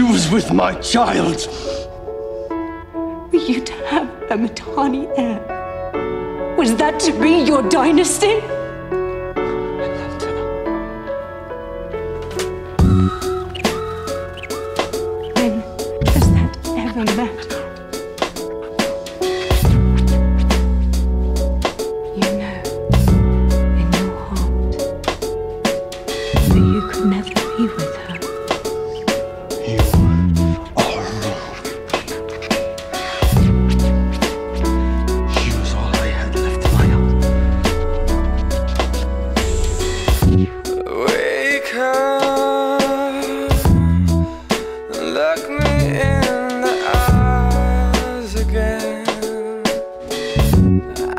She was with my child. For you to have a Mitanni heir. Was that to be your dynasty? When does that ever matter?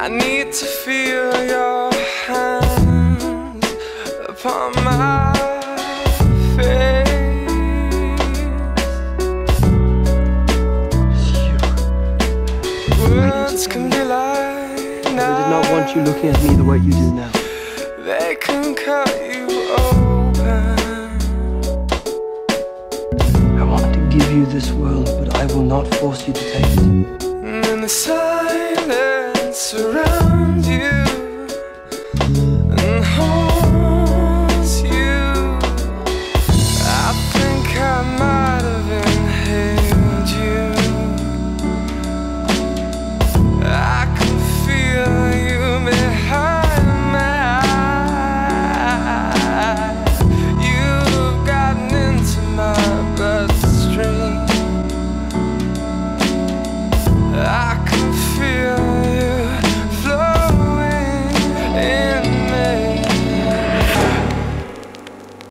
I need to feel your hands upon my face. Words can be like I did not want you looking at me the way you do now. They can cut you open. I want to give you this world, but I will not force you to take it. And the silence around